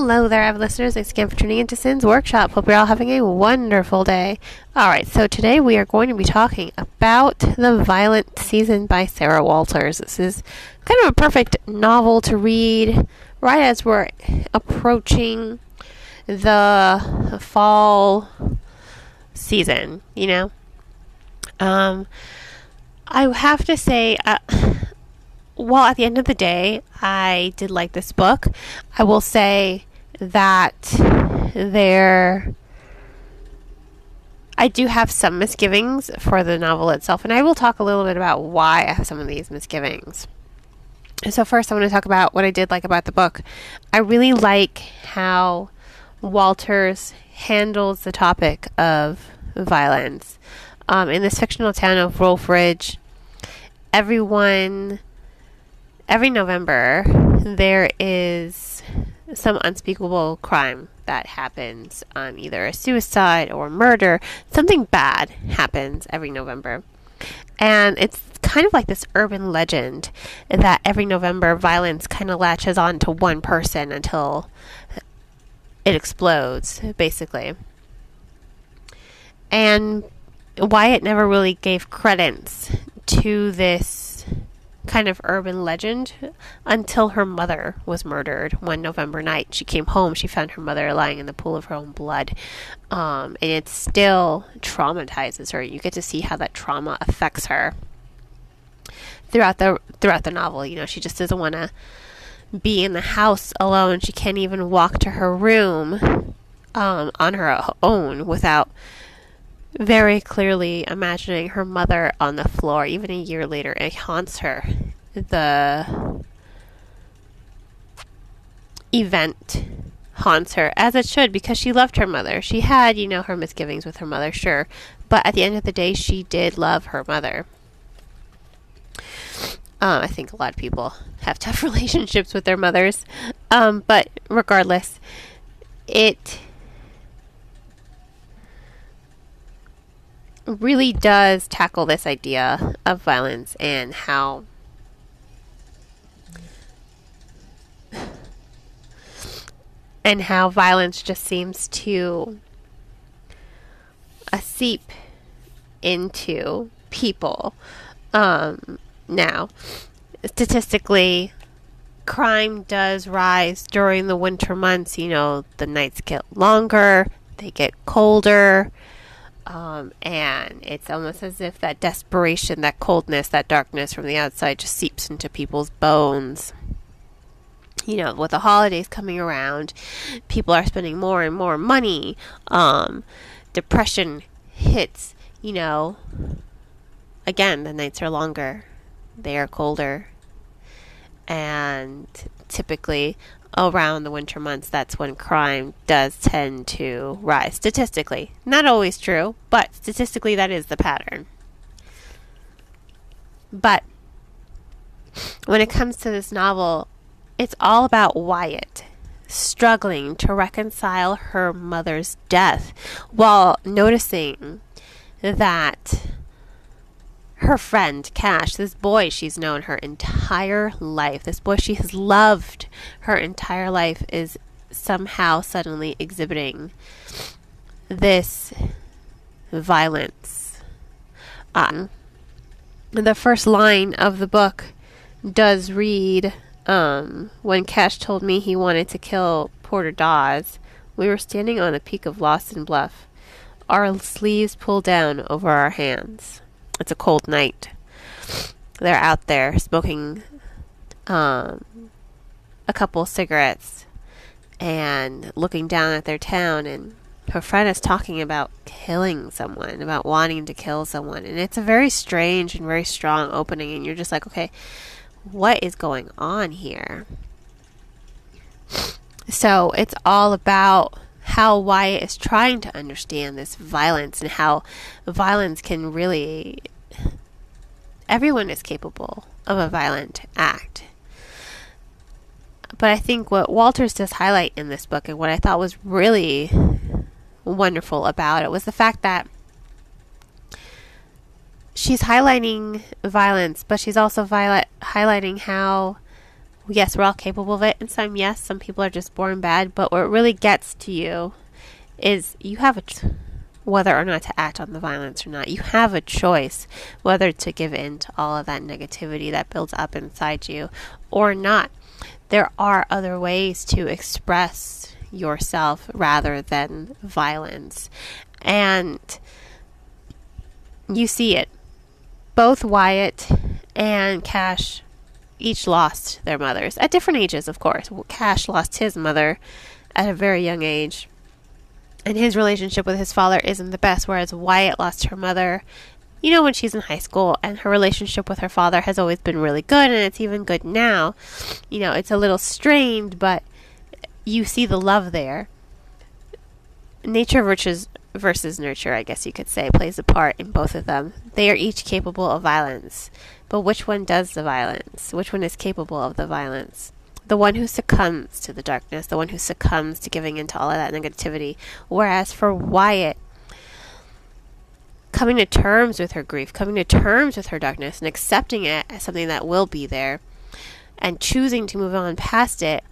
Hello there, avid listeners. Thanks again for tuning into Cyn's Workshop. Hope you're all having a wonderful day. Alright, so today we are going to be talking about The Violent Season by Sara Walters. This is kind of a perfect novel to read right as we're approaching the fall season, you know? Um, I have to say, uh, well, at the end of the day, I did like this book. I will say that there. I do have some misgivings for the novel itself, and I will talk a little bit about why I have some of these misgivings. So, first, I want to talk about what I did like about the book. I really like how Walters handles the topic of violence. Um, in this fictional town of Wolf Ridge, everyone every November there is some unspeakable crime that happens, um, either a suicide or murder. Something bad happens every November. And it's kind of like this urban legend that every November violence kind of latches on to one person until it explodes, basically. And Wyatt never really gave credence to this kind of urban legend until her mother was murdered one November night. She came home, she found her mother lying in the pool of her own blood. Um, and it still traumatizes her. You get to see how that trauma affects her throughout the throughout the novel. You know, she just doesn't want to be in the house alone. She can't even walk to her room um, on her own without very clearly imagining her mother on the floor. Even a year later, it haunts her. The event haunts her, as it should, because she loved her mother. She had, you know, her misgivings with her mother, sure, but at the end of the day, she did love her mother. Um, I think a lot of people have tough relationships with their mothers, um, but regardless, it really does tackle this idea of violence and how and how violence just seems to uh, seep into people um, now. Statistically crime does rise during the winter months. You know the nights get longer they get colder um, and it's almost as if that desperation, that coldness, that darkness from the outside just seeps into people's bones. You know, with the holidays coming around, people are spending more and more money. Um, depression hits, you know. Again, the nights are longer, they are colder. And typically, around the winter months, that's when crime does tend to rise. Statistically. Not always true, but statistically, that is the pattern. But when it comes to this novel, it's all about Wyatt struggling to reconcile her mother's death while noticing that her friend Cash, this boy she's known her entire life, this boy she has loved her entire life, is somehow suddenly exhibiting this violence. Um, the first line of the book does read um, When Cash told me he wanted to kill Porter Dawes, we were standing on the peak of Lawson Bluff, our sleeves pulled down over our hands. It's a cold night. They're out there smoking um, a couple cigarettes and looking down at their town and her friend is talking about killing someone, about wanting to kill someone. And it's a very strange and very strong opening and you're just like, okay, what is going on here? So it's all about how Wyatt is trying to understand this violence and how violence can really. Everyone is capable of a violent act. But I think what Walters does highlight in this book and what I thought was really wonderful about it was the fact that she's highlighting violence, but she's also highlighting how yes, we're all capable of it. And some, yes, some people are just born bad. But what really gets to you is you have a. Ch- whether or not to act on the violence or not. You have a choice whether to give in to all of that negativity that builds up inside you or not. There are other ways to express yourself rather than violence. And you see it. Both Wyatt and Cash each lost their mothers at different ages, of course. Cash lost his mother at a very young age, and his relationship with his father isn't the best, whereas Wyatt lost her mother. You know, when she's in high school, and her relationship with her father has always been really good, and it's even good now. You know, it's a little strained, but you see the love there. Nature versus versus nurture, I guess you could say, plays a part in both of them. They are each capable of violence, but which one does the violence? Which one is capable of the violence? The one who succumbs to the darkness, the one who succumbs to giving into all of that negativity. Whereas for Wyatt, coming to terms with her grief, coming to terms with her darkness, and accepting it as something that will be there, and choosing to move on past it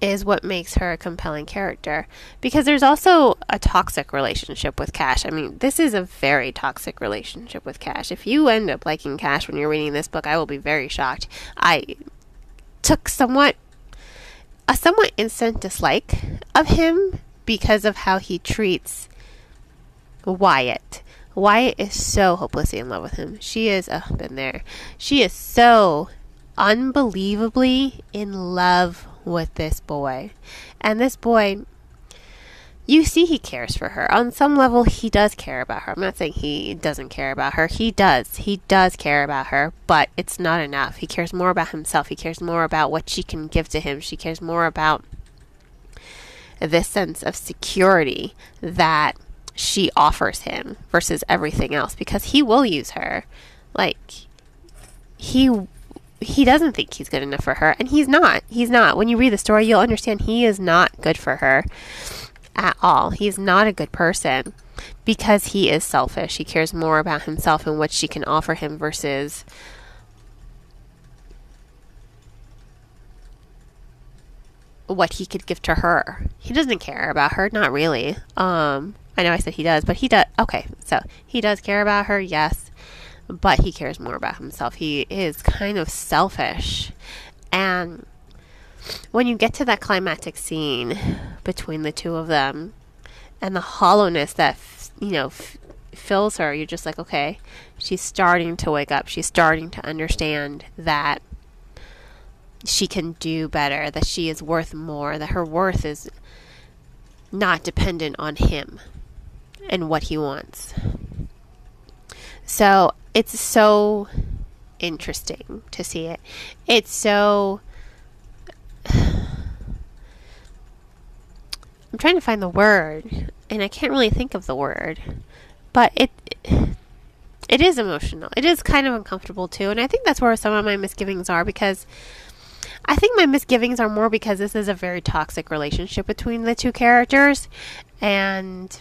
is what makes her a compelling character. Because there's also a toxic relationship with Cash. I mean, this is a very toxic relationship with Cash. If you end up liking Cash when you're reading this book, I will be very shocked. I took somewhat a somewhat instant dislike of him because of how he treats Wyatt. Wyatt is so hopelessly in love with him. She is, oh, been there. She is so unbelievably in love with this boy. And this boy, you see, he cares for her. On some level, he does care about her. I'm not saying he doesn't care about her. He does. He does care about her, but it's not enough. He cares more about himself. He cares more about what she can give to him. She cares more about this sense of security that she offers him versus everything else because he will use her. Like, he he doesn't think he's good enough for her, and he's not. He's not. When you read the story, you'll understand he is not good for her at all. He's not a good person because he is selfish. He cares more about himself and what she can offer him versus what he could give to her. He doesn't care about her, not really. Um, I know I said he does, but he does. Okay, so he does care about her, yes but he cares more about himself. He is kind of selfish. And when you get to that climactic scene between the two of them and the hollowness that, you know, f- fills her, you're just like, okay, she's starting to wake up. She's starting to understand that she can do better, that she is worth more, that her worth is not dependent on him and what he wants. So it's so interesting to see it. It's so. I'm trying to find the word, and I can't really think of the word, but it. It is emotional. It is kind of uncomfortable too, and I think that's where some of my misgivings are because I think my misgivings are more because this is a very toxic relationship between the two characters, and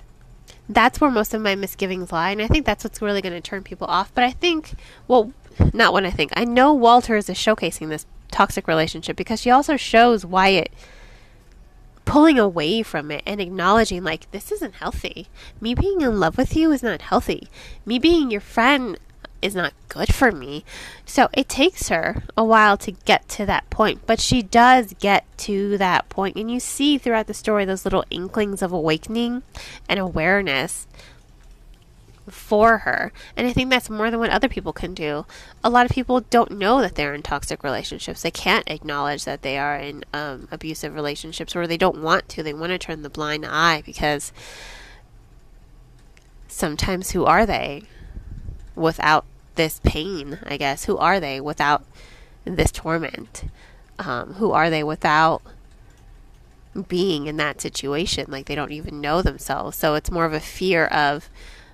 that's where most of my misgivings lie. And I think that's what's really going to turn people off. But I think, well, not what I think. I know Walters is showcasing this toxic relationship because she also shows Wyatt pulling away from it and acknowledging, like, this isn't healthy. Me being in love with you is not healthy. Me being your friend, is not good for me. So it takes her a while to get to that point, but she does get to that point, and you see throughout the story those little inklings of awakening and awareness for her. And I think that's more than what other people can do. A lot of people don't know that they're in toxic relationships. They can't acknowledge that they are in um, abusive relationships, or they don't want to. They want to turn the blind eye because sometimes who are they? Without this pain, I guess? Who are they without this torment? Um, who are they without being in that situation? Like they don't even know themselves. So it's more of a fear of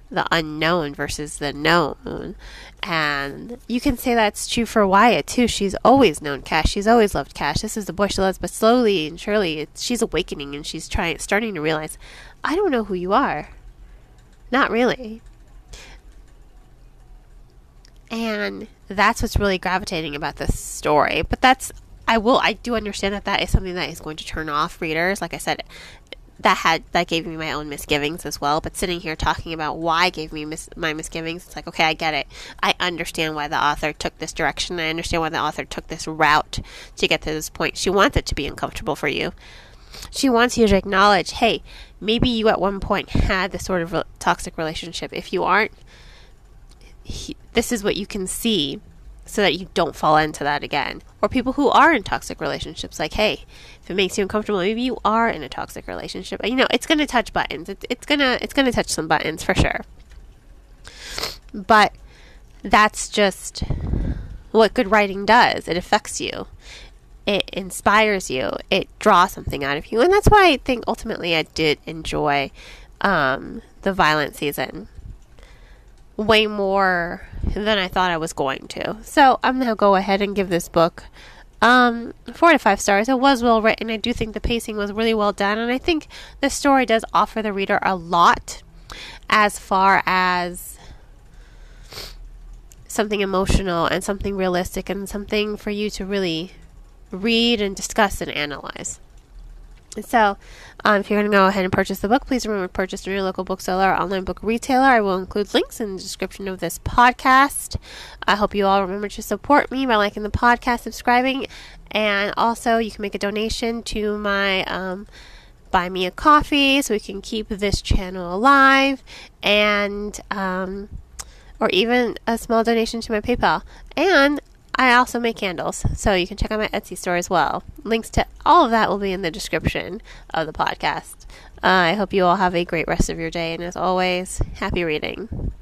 the unknown versus the known. And you can say that's true for Wyatt too. She's always known Cash. She's always loved Cash. This is the boy she loves, but slowly and surely she's awakening and she's trying starting to realize, I don't know who you are. Not really. And that's what's really gravitating about this story. But that's I will I do understand that that is something that is going to turn off readers. Like I said, that had that gave me my own misgivings as well. But sitting here talking about why gave me mis- my misgivings, it's like okay, I get it. I understand why the author took this direction. I understand why the author took this route to get to this point. She wants it to be uncomfortable for you. She wants you to acknowledge, hey, maybe you at one point had this sort of re- toxic relationship. If you aren't, this is what you can see so that you don't fall into that again. Or people who are in toxic relationships, like, hey, if it makes you uncomfortable, maybe you are in a toxic relationship. You know, it's going to touch buttons. It's, it's gonna it's gonna touch some buttons for sure. But that's just what good writing does. It affects you. It inspires you. It draws something out of you, and that's why I think ultimately I did enjoy um, the violent season way more than I thought I was going to. So I'm gonna go ahead and give this book um, four to five stars. It was well written. I do think the pacing was really well done, and I think the story does offer the reader a lot as far as something emotional and something realistic and something for you to really read and discuss and analyze. So, um, if you're going to go ahead and purchase the book, please remember to purchase from your local bookseller or online book retailer. I will include links in the description of this podcast. I hope you all remember to support me by liking the podcast, subscribing, and also you can make a donation to my um, buy me a coffee so we can keep this channel alive, and um, or even a small donation to my PayPal. And I also make candles, so you can check out my Etsy store as well. Links to all of that will be in the description of the podcast. Uh, I hope you all have a great rest of your day, and as always, happy reading.